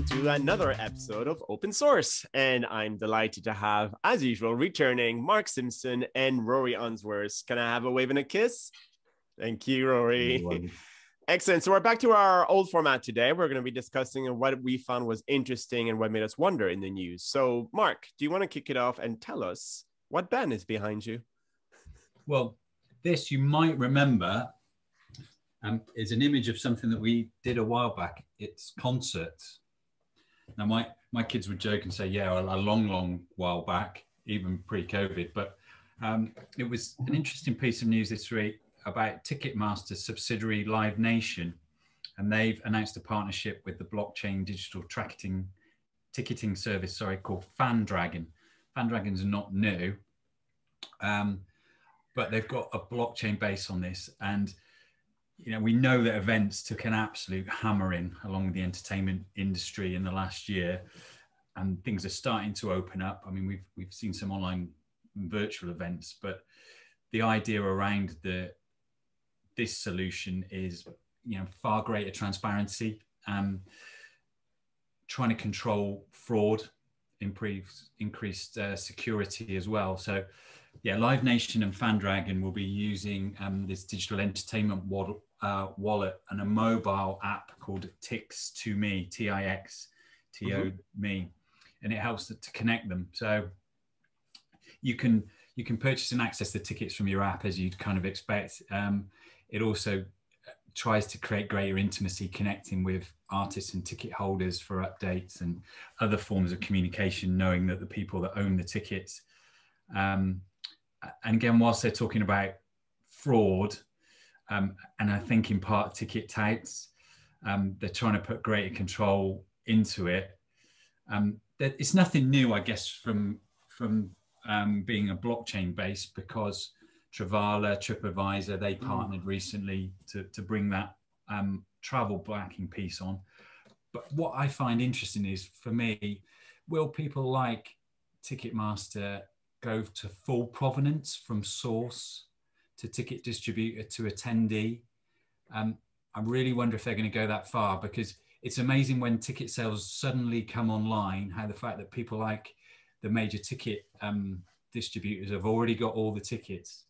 welcome to another episode of Open Source. And I'm delighted to have, as usual, returning Mark Simpson and Rory Unsworth. Can I have a wave and a kiss? Thank you, Rory. Excellent. So we're back to our old format today. We're going to be discussing what we found was interesting and what made us wonder in the news. So, Mark, do you want to kick it off and tell us what band is behind you? Well, this you might remember um, is an image of something that we did a while back. It's concerts. Now, my, my kids would joke and say, yeah, a, long, long while back, even pre COVID. But um, it was an interesting piece of news this week about Ticketmaster subsidiary Live Nation. And they've announced a partnership with the blockchain digital tracking ticketing service, sorry, called FanDragon. FanDragon's not new, um, but they've got a blockchain base on this. And you know, we know that events took an absolute hammering along the entertainment industry in the last year, and things are starting to open up. I mean, we've we've seen some online virtual events, but the idea around the this solution is, you know, far greater transparency, um, trying to control fraud, improve increased uh, security as well. So yeah, Live Nation and FanDragon will be using um, this digital entertainment wad- uh, wallet and a mobile app called Tix to Me, T I X T O mm-hmm. Me, and it helps to, to connect them. So you can you can purchase and access the tickets from your app as you'd kind of expect. Um, it also tries to create greater intimacy connecting with artists and ticket holders for updates and other forms of communication knowing that the people that own the tickets um, and again whilst they're talking about fraud um, and I think in part ticket touts, um, they're trying to put greater control into it. Um, it's nothing new, I guess, from from um, being a blockchain base because Travala, TripAdvisor, they mm. partnered mm. recently to, to bring that um, travel backing piece on. But what I find interesting is, for me, will people like Ticketmaster go to full provenance from source to ticket distributor to attendee. Um, I really wonder if they're going to go that far because it's amazing when ticket sales suddenly come online, how the fact that people like the major ticket um, distributors have already got all the tickets.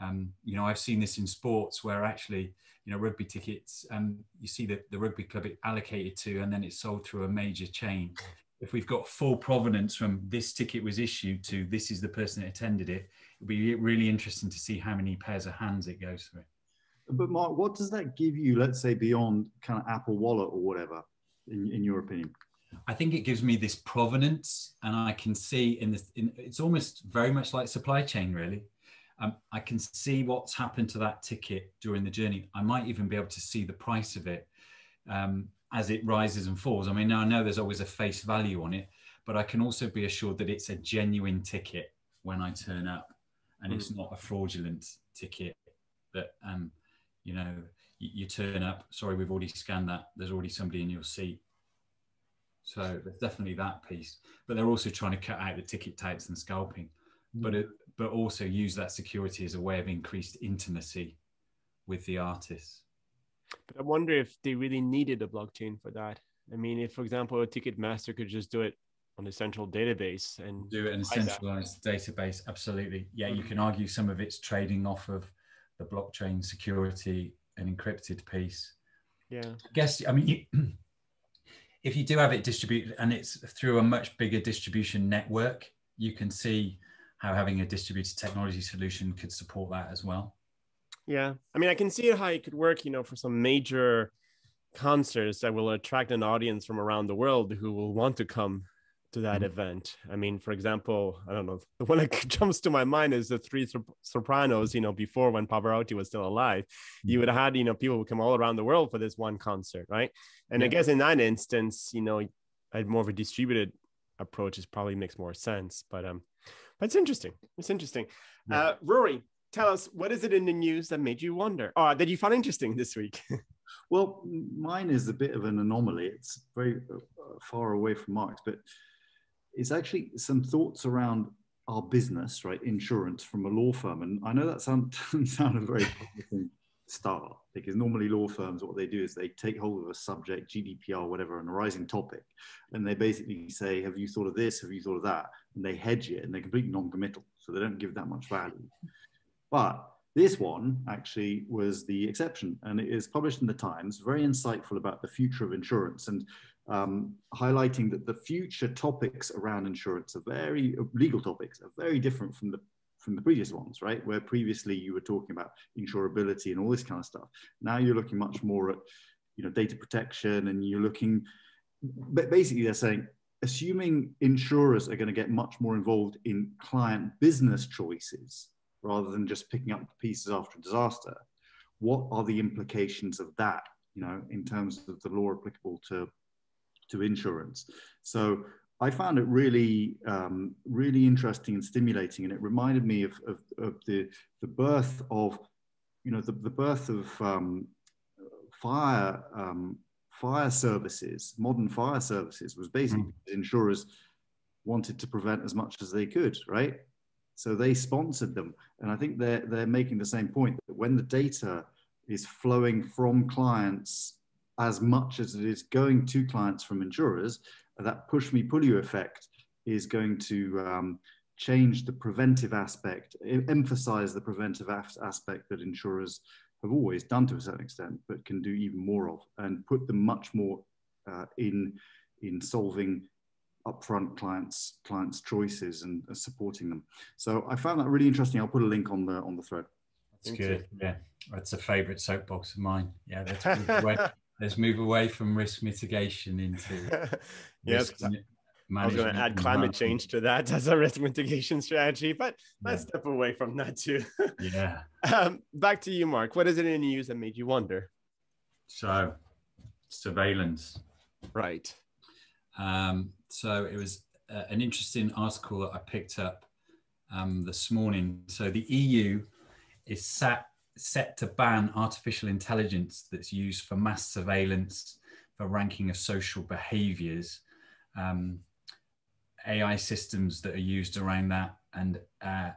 Um, you know, I've seen this in sports where actually, you know, rugby tickets, um, you see the, the rugby club it allocated to, and then it's sold through a major chain if we've got full provenance from this ticket was issued to this is the person that attended it, it'll be really interesting to see how many pairs of hands it goes through. But Mark, what does that give you, let's say beyond kind of Apple Wallet or whatever, in, in your opinion? I think it gives me this provenance, and I can see in this. In, it's almost very much like supply chain, really. Um, I can see what's happened to that ticket during the journey. I might even be able to see the price of it. Um, as it rises and falls. I mean, I know there's always a face value on it, but I can also be assured that it's a genuine ticket when I turn up, and mm. it's not a fraudulent ticket that um, you know you, you, turn up. Sorry, we've already scanned that. There's already somebody in your seat. So there's definitely that piece, but they're also trying to cut out the ticket types and scalping, mm. but it, but also use that security as a way of increased intimacy with the artists. But I wonder if they really needed a blockchain for that. I mean, if, for example, a Ticketmaster could just do it on a central database and do it in a centralized that. database, absolutely. Yeah, you mm-hmm. can argue some of it's trading off of the blockchain security and encrypted piece. Yeah. I guess, I mean, you, if you do have it distributed and it's through a much bigger distribution network, you can see how having a distributed technology solution could support that as well. Yeah, I mean, I can see how it could work, you know, for some major concerts that will attract an audience from around the world who will want to come to that mm-hmm. event. I mean, for example, I don't know, the one that jumps to my mind is the Three Sopranos. You know, before when Pavarotti was still alive, mm-hmm. you would have had you know people would come all around the world for this one concert, right? And yeah. I guess in that instance, you know, a more of a distributed approach is probably makes more sense. But um, but it's interesting. It's interesting. Yeah. Uh, Rory, tell us what is it in the news that made you wonder or that you found interesting this week? Well mine is a bit of an anomaly. It's very uh, far away from mark's but it's actually some thoughts around our business right? Insurance from a law firm. And i know that sounds sound a very promising start because normally law firms what they do is they take hold of a subject gdpr whatever an arising topic and they basically say have you thought of this? Have you thought of that? And they hedge it and they're completely non-committal so they don't give that much value but this one actually was the exception and it is published in the times very insightful about the future of insurance and um, highlighting that the future topics around insurance are very legal topics are very different from the from the previous ones, right? Where previously you were talking about insurability and all this kind of stuff. Now you're looking much more at, you know, data protection and you're looking, but basically they're saying, assuming insurers are going to get much more involved in client business choices rather than just picking up the pieces after a disaster, what are the implications of that, you know, in terms of the law applicable to, to insurance? So I found it really, um, really interesting and stimulating, and it reminded me of, of, of the the birth of, you know, the, the birth of um, fire um, fire services, modern fire services, was basically mm. insurers wanted to prevent as much as they could, right? So they sponsored them, and I think they're they're making the same point that when the data is flowing from clients as much as it is going to clients from insurers, that push me pull you effect is going to um, change the preventive aspect, emphasize the preventive aspect that insurers have always done to a certain extent, but can do even more of, and put them much more uh, in in solving upfront clients clients choices and uh, supporting them. So I found that really interesting. I'll put a link on the on the thread. That's Thank good. You. Yeah, that's a favourite soapbox of mine. Yeah, that's let's move away from risk mitigation into yes I was going to add climate change to that as a risk mitigation strategy, but let's step away from that too. yeah. Um, back to you, Mark. What is it in the news that made you wonder? So, surveillance. Right. Um, so it was uh, an interesting article that I picked up um, this morning. So the EU is sat set to ban artificial intelligence that's used for mass surveillance, for ranking of social behaviors, um, AI systems that are used around that, and uh,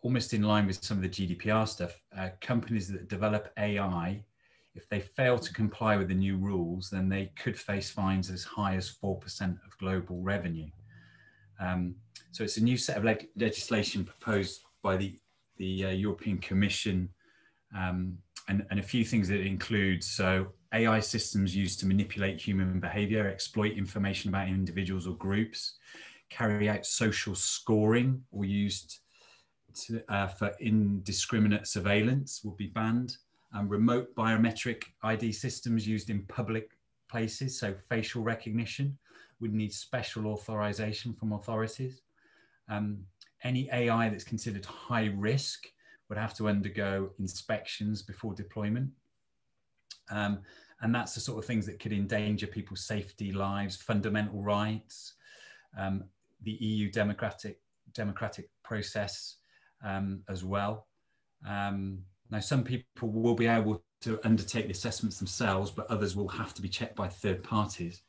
almost in line with some of the GDPR stuff, uh, companies that develop AI, if they fail to comply with the new rules, then they could face fines as high as 4% of global revenue. Um, so it's a new set of leg- legislation proposed by the, the uh, European Commission um, and, and a few things that it includes. So AI systems used to manipulate human behavior, exploit information about individuals or groups, carry out social scoring or used to, uh, for indiscriminate surveillance will be banned. Um, remote biometric ID systems used in public places, so facial recognition, would need special authorization from authorities. Um, any AI that's considered high risk would have to undergo inspections before deployment. Um, and that's the sort of things that could endanger people's safety, lives, fundamental rights, um, the EU democratic democratic process um, as well. Now, some people will be able to undertake the assessments themselves, but others will have to be checked by third parties.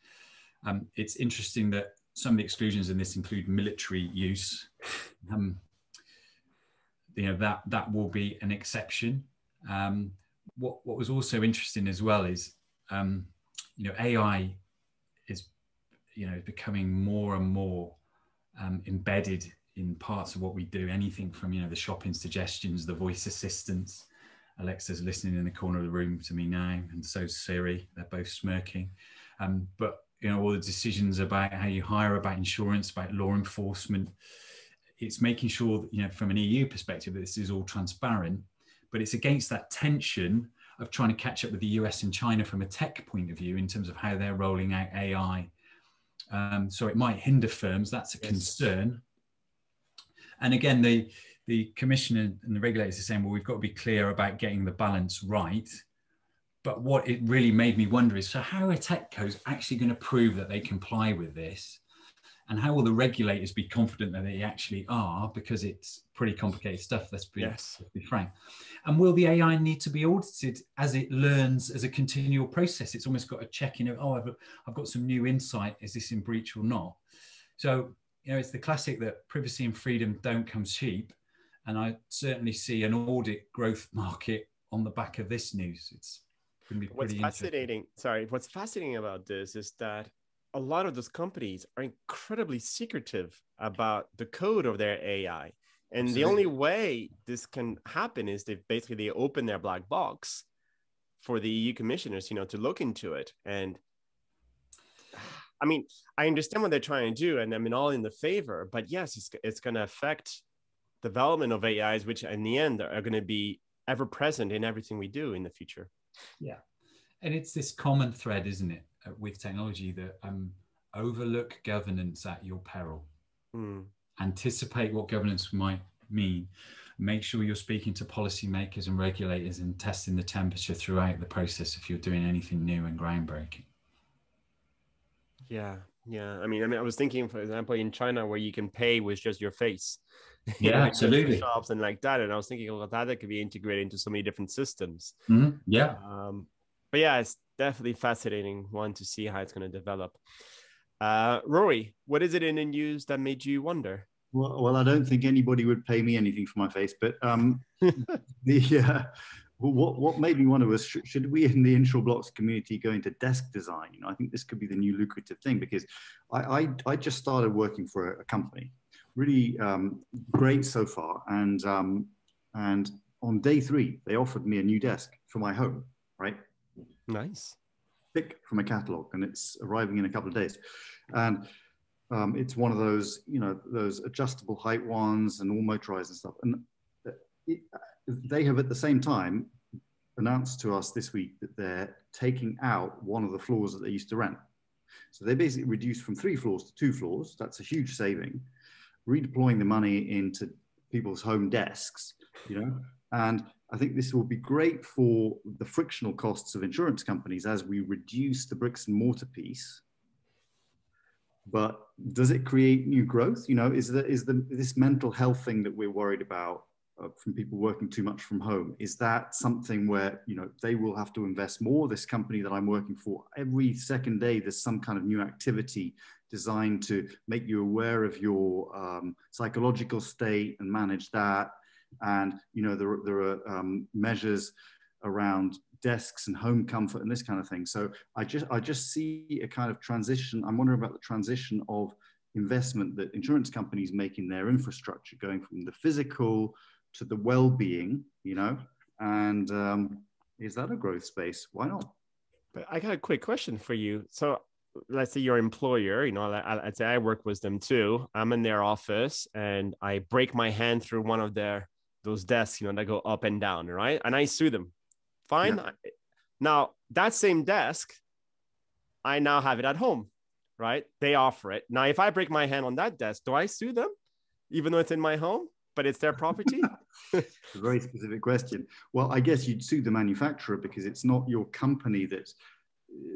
Um, it's interesting that some of the exclusions in this include military use. Um, you know that that will be an exception. Um, what what was also interesting as well is um, you know AI is you know becoming more and more um, embedded in parts of what we do. Anything from you know the shopping suggestions, the voice assistants. Alexa's listening in the corner of the room to me now, and so Siri. They're both smirking. Um, but you know all the decisions about how you hire, about insurance, about law enforcement it's making sure that, you know, from an EU perspective, that this is all transparent, but it's against that tension of trying to catch up with the US and China from a tech point of view in terms of how they're rolling out AI. Um, so it might hinder firms. That's a yes. concern. And again, the the commissioner and the regulators are saying, well, we've got to be clear about getting the balance right. But what it really made me wonder is, so how are techcos actually going to prove that they comply with this? and how will the regulators be confident that they actually are because it's pretty complicated stuff let's be, yes. let's be frank and will the ai need to be audited as it learns as a continual process it's almost got a check in of oh I've, I've got some new insight is this in breach or not so you know it's the classic that privacy and freedom don't come cheap and i certainly see an audit growth market on the back of this news. It's going to be what's fascinating. Sorry, what's fascinating about this is that a lot of those companies are incredibly secretive about the code of their AI. And Absolutely. the only way this can happen is they basically they open their black box for the EU commissioners, you know, to look into it. And I mean, I understand what they're trying to do, and I mean, all in the favor. But yes, it's it's going to affect development of AIs, which in the end are going to be ever present in everything we do in the future. Yeah, and it's this common thread, isn't it, uh, with technology that um, overlook governance at your peril. Mm. Anticipate what governance might mean. Make sure you're speaking to policymakers and regulators and testing the temperature throughout the process if you're doing anything new and groundbreaking. Yeah, yeah. I mean, I mean, I was thinking, for example, in China where you can pay with just your face. Yeah, absolutely. Shops and like that, and I was thinking, well, that, that could be integrated into so many different systems. Mm-hmm. Yeah. Um, but yeah, it's definitely fascinating one to see how it's going to develop. Uh, Rory, what is it in the news that made you wonder? Well, well, I don't think anybody would pay me anything for my face, but um, the uh, what what made me wonder was should, should, we in the Insureblocks community go into desk design? You know, I think this could be the new lucrative thing because I I, I just started working for a, a company, really um, great so far, and um, and on day three they offered me a new desk for my home, right? Nice. Pick from a catalog, and it's arriving in a couple of days, and. Um, it's one of those, you know, those adjustable height ones and all motorized and stuff. And it, they have at the same time announced to us this week that they're taking out one of the floors that they used to rent. So they basically reduced from three floors to two floors. That's a huge saving. Redeploying the money into people's home desks, you know, and I think this will be great for the frictional costs of insurance companies as we reduce the bricks and mortar piece. But does it create new growth? You know, is the is the this mental health thing that we're worried about uh, from people working too much from home. Is that something where you know they will have to invest more? This company that i'm working for every second day there's some kind of new activity designed to make you aware of your um, psychological state and manage that. And you know there, there are um, measures around desks and home comfort and this kind of thing. So i just i just see a kind of transition. I'm wondering about the transition of investment that insurance companies make in their infrastructure going from the physical to the well-being, you know, and um, is that a growth space? Why not? But I got a quick question for you. So let's say your employer, you know, I, would say I work with them too. I'm in their office and I break my hand through one of their those desks, you know, that go up and down, right? And I sue them. Fine. Yeah. Now that same desk, I now have it at home, right? They offer it. Now, if I break my hand on that desk, do I sue them, even though it's in my home? but it's their property? a very specific question. Well, I guess you'd sue the manufacturer because it's not your company that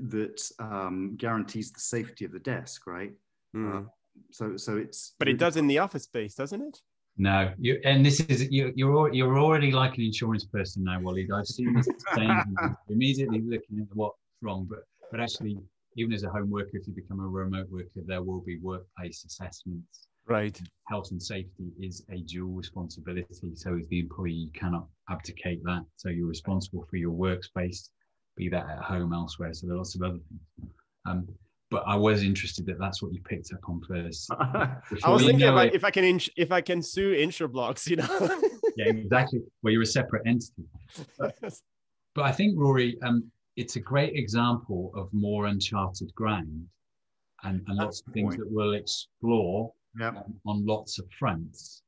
that um, guarantees the safety of the desk, right? Mm. Uh, so, so it's. But it does in the office space, doesn't it? No, you, and this is you, you're you're already like an insurance person now, Wally. I've seen this immediately looking at what's wrong, but but actually, even as a home worker, if you become a remote worker, there will be workplace assessments Right. Health and safety is a dual responsibility. So as the employee, you cannot abdicate that. So you're responsible for your workspace, be that at home, elsewhere. So there are lots of other things. Um, but I was interested that that's what you picked up on first. I was thinking if I, if I, can ins- if I can sue Insureblocks, you know. yeah, exactly. Well, you're a separate entity. But, but I think Rory, um, it's a great example of more uncharted ground, and, and lots of things point. that we'll explore yep. um, on lots of fronts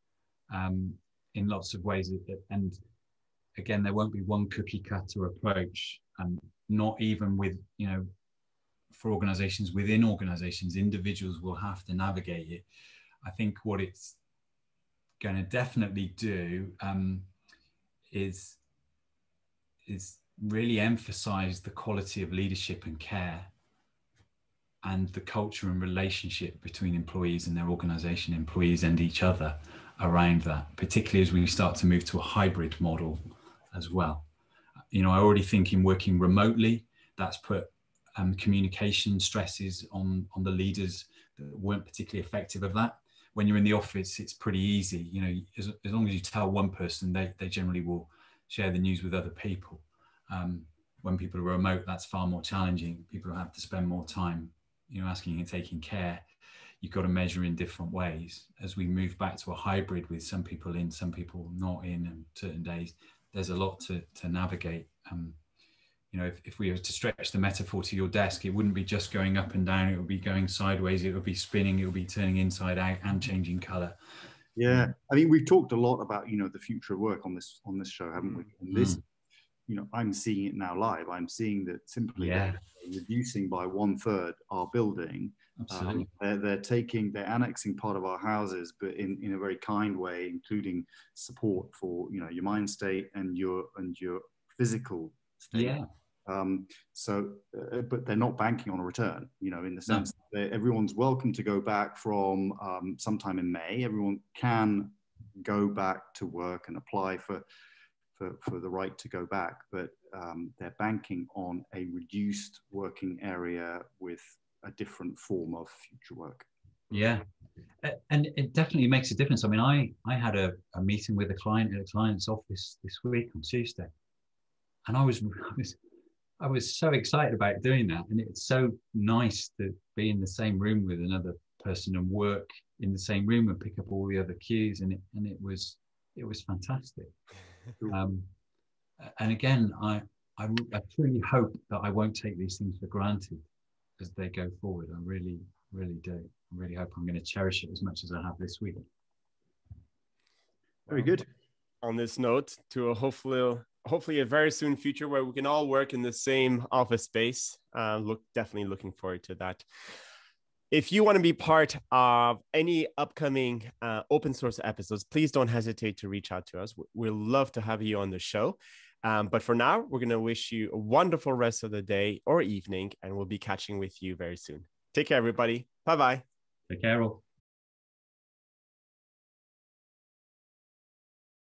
um, in lots of ways. And again, there won't be one cookie cutter approach, and not even with, you know, for organizations within organizations, individuals will have to navigate it. I think what it's going to definitely do um, is is really emphasize the quality of leadership and care and the culture and relationship between employees and their organization, employees and each other around that, particularly as we start to move to a hybrid model as well. You know, I already think in working remotely, that's put um, communication stresses on, on the leaders that weren't particularly effective of that. When you're in the office, it's pretty easy. You know, as, as long as you tell one person, they, they generally will share the news with other people. Um, when people are remote, that's far more challenging. People have to spend more time, you know, asking and taking care. You've got to measure in different ways. As we move back to a hybrid with some people in, some people not in, and certain days, there's a lot to to navigate. Um, you know, if, if we were to stretch the metaphor to your desk, it wouldn't be just going up and down, it would be going sideways, it would be spinning, it would be turning inside out and changing color. Yeah. I mean, we've talked a lot about, you know, the future of work on this on this show, haven't we? And this, mm. You know, I'm seeing it now live. I'm seeing that simply yeah. reducing by one third our building. Um, they're, they're taking, they're annexing part of our houses, but in, in a very kind way, including support for, you know, your mind state and your and your physical state. Yeah. Um, so, uh, but they're not banking on a return, you know, in the sense no. that everyone's welcome to go back from um, sometime in May. Everyone can go back to work and apply for, for, for the right to go back, but um, they're banking on a reduced working area with a different form of future work. Yeah, and it definitely makes a difference. I mean, I I had a, a meeting with a client at a client's office this week on Tuesday, and I was I was I was so excited about doing that, and it's so nice to be in the same room with another person and work in the same room and pick up all the other cues, and it and it was it was fantastic. Um, and again, I, I I truly hope that I won't take these things for granted as they go forward. I really really do. I really hope I'm going to cherish it as much as I have this week. Very good. On this note, to a hopefully hopefully a very soon future where we can all work in the same office space. Uh, look, definitely looking forward to that. If you want to be part of any upcoming uh, open source episodes, please don't hesitate to reach out to us. We'd love to have you on the show. Um, but for now, we're going to wish you a wonderful rest of the day or evening, and we'll be catching with you very soon. Take care, everybody. Bye bye. Take care, all.